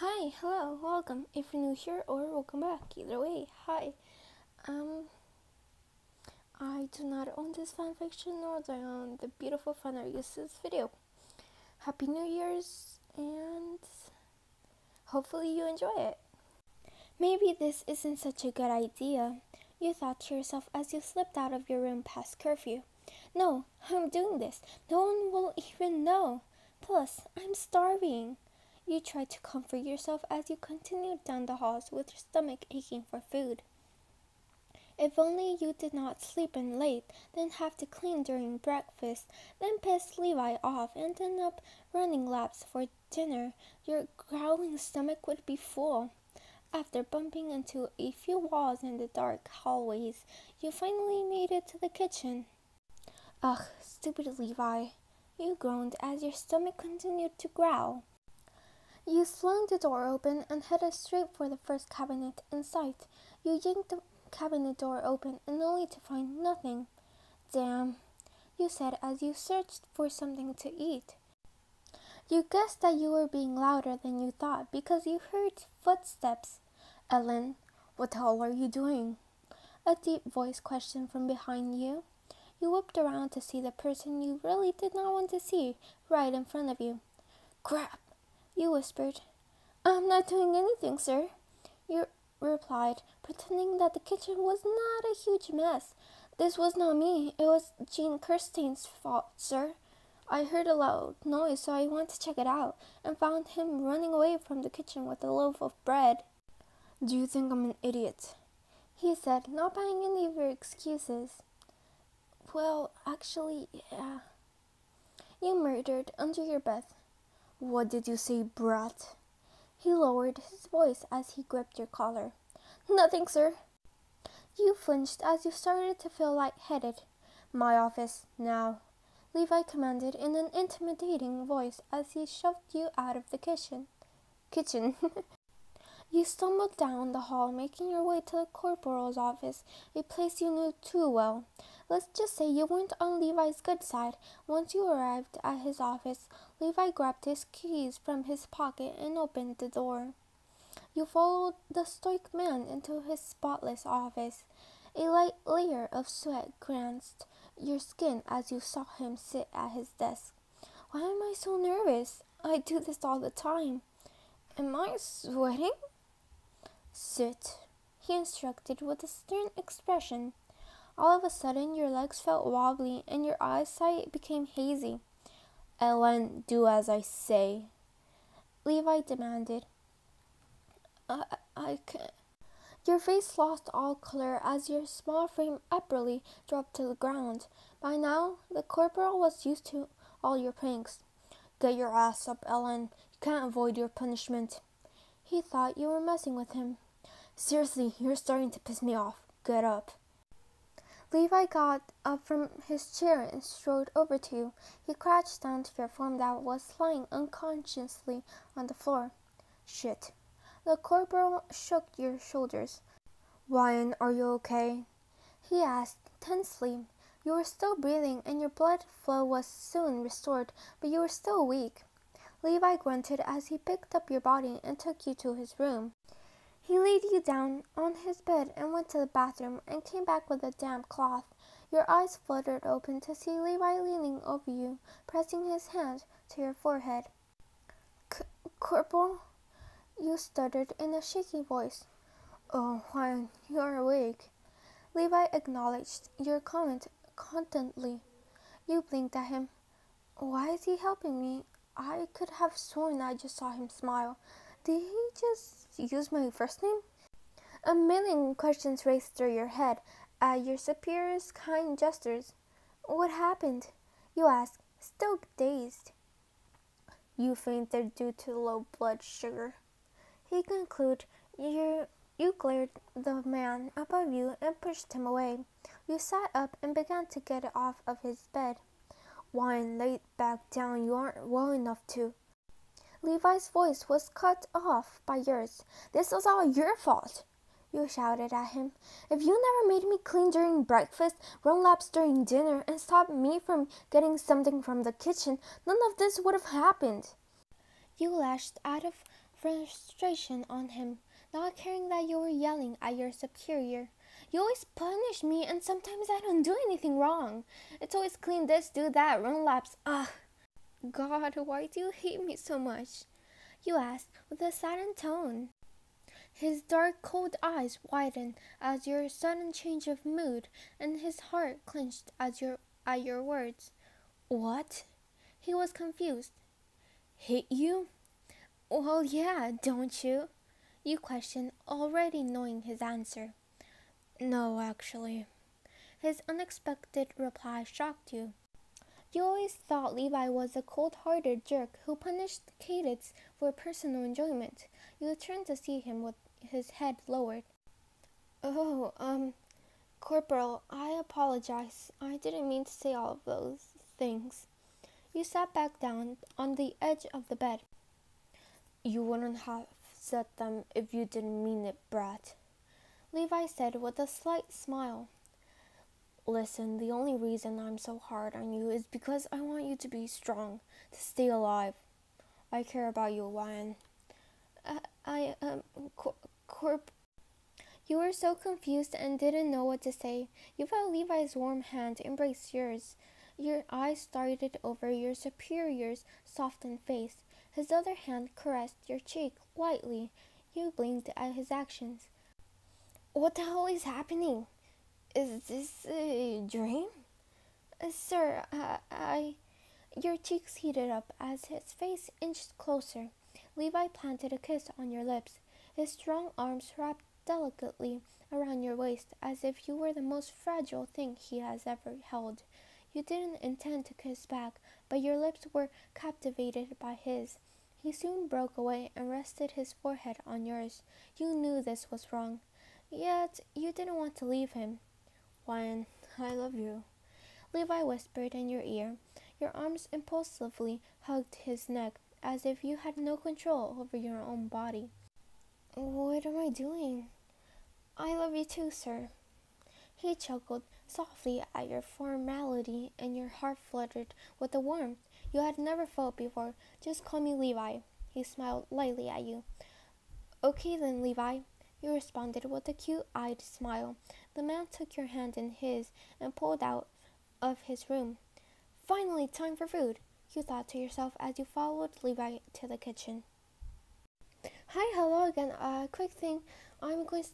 Hi, hello, welcome. If you're new here or welcome back, either way, hi. Um, I do not own this fanfiction nor do I own the beautiful fun I use this video. Happy New Year's and hopefully you enjoy it. Maybe this isn't such a good idea, you thought to yourself as you slipped out of your room past curfew. No, I'm doing this. No one will even know. Plus, I'm starving. You tried to comfort yourself as you continued down the halls with your stomach aching for food. If only you did not sleep in late, then have to clean during breakfast, then piss Levi off, and end up running laps for dinner, your growling stomach would be full. After bumping into a few walls in the dark hallways, you finally made it to the kitchen. Ugh, stupid Levi, you groaned as your stomach continued to growl. You flung the door open and headed straight for the first cabinet in sight. You yanked the cabinet door open and only to find nothing. Damn, you said as you searched for something to eat. You guessed that you were being louder than you thought because you heard footsteps. Ellen, what the hell are you doing? A deep voice questioned from behind you. You whipped around to see the person you really did not want to see right in front of you. Crap! You whispered. I'm not doing anything, sir. You replied, pretending that the kitchen was not a huge mess. This was not me. It was Jean Kirstein's fault, sir. I heard a loud noise, so I went to check it out and found him running away from the kitchen with a loaf of bread. Do you think I'm an idiot? He said, not buying any of your excuses. Well, actually, yeah. You murdered under your breath. What did you say, brat? He lowered his voice as he gripped your collar. Nothing, sir. You flinched as you started to feel light-headed. My office, now. Levi commanded in an intimidating voice as he shoved you out of the kitchen. Kitchen. you stumbled down the hall, making your way to the corporal's office, a place you knew too well. Let's just say you weren't on Levi's good side. Once you arrived at his office, Levi grabbed his keys from his pocket and opened the door. You followed the stoic man into his spotless office. A light layer of sweat glanced your skin as you saw him sit at his desk. Why am I so nervous? I do this all the time. Am I sweating? Sit, he instructed with a stern expression. All of a sudden, your legs felt wobbly and your eyesight became hazy. Ellen, do as I say. Levi demanded. I, I can't. Your face lost all color as your small frame abruptly dropped to the ground. By now, the corporal was used to all your pranks. Get your ass up, Ellen. You can't avoid your punishment. He thought you were messing with him. Seriously, you're starting to piss me off. Get up. Levi got up from his chair and strode over to you. He crouched down to your form that was lying unconsciously on the floor. Shit. The corporal shook your shoulders. Ryan, are you okay? He asked tensely. You were still breathing and your blood flow was soon restored, but you were still weak. Levi grunted as he picked up your body and took you to his room. He laid you down on his bed and went to the bathroom and came back with a damp cloth. Your eyes fluttered open to see Levi leaning over you, pressing his hand to your forehead. C Corporal? You stuttered in a shaky voice. Oh, Juan, you are awake. Levi acknowledged your comment contently. You blinked at him. Why is he helping me? I could have sworn I just saw him smile. Did he just use my first name? A million questions raced through your head at your superior's kind gestures. What happened? You asked, still dazed. You fainted due to low blood sugar. He concluded, you, you glared the man above you and pushed him away. You sat up and began to get off of his bed. Wine, lay back down. You aren't well enough to. Levi's voice was cut off by yours. This was all your fault. You shouted at him. If you never made me clean during breakfast, run laps during dinner, and stopped me from getting something from the kitchen, none of this would have happened. You lashed out of frustration on him, not caring that you were yelling at your superior. You always punish me, and sometimes I don't do anything wrong. It's always clean this, do that, run laps. Ugh. God, why do you hate me so much? You asked with a saddened tone. His dark, cold eyes widened at your sudden change of mood, and his heart clenched at your at your words. What? He was confused. Hate you? Well, yeah, don't you? You questioned, already knowing his answer. No, actually. His unexpected reply shocked you. You always thought Levi was a cold hearted jerk who punished cadets for personal enjoyment. You turned to see him with his head lowered. Oh, um, Corporal, I apologize. I didn't mean to say all of those things. You sat back down on the edge of the bed. You wouldn't have said them if you didn't mean it, brat. Levi said with a slight smile. Listen, the only reason I'm so hard on you is because I want you to be strong, to stay alive. I care about you, Lion. Uh, I, um, cor- corp. You were so confused and didn't know what to say. You felt Levi's warm hand embrace yours. Your eyes started over your superior's softened face. His other hand caressed your cheek lightly. You blinked at his actions. What the hell is happening? Is this a dream? Uh, sir, uh, I. Your cheeks heated up as his face inched closer. Levi planted a kiss on your lips. His strong arms wrapped delicately around your waist as if you were the most fragile thing he has ever held. You didn't intend to kiss back, but your lips were captivated by his. He soon broke away and rested his forehead on yours. You knew this was wrong. Yet you didn't want to leave him. Wyan, I love you. Levi whispered in your ear. Your arms impulsively hugged his neck as if you had no control over your own body. What am I doing? I love you too, sir. He chuckled softly at your formality, and your heart fluttered with a warmth you had never felt before. Just call me Levi. He smiled lightly at you. Okay then, Levi. You responded with a cute eyed smile. The man took your hand in his and pulled out of his room. Finally, time for food, you thought to yourself as you followed Levi to the kitchen. Hi, hello again. A uh, quick thing I'm going,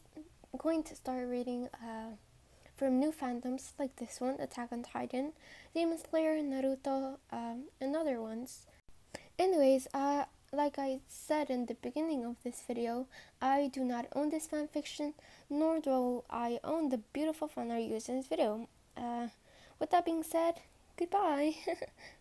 going to start reading uh, from new fandoms like this one Attack on Titan, Demon Slayer, Naruto, um, and other ones. Anyways, uh, like I said in the beginning of this video, I do not own this fanfiction, nor do I own the beautiful fan art used in this video. Uh, with that being said, goodbye!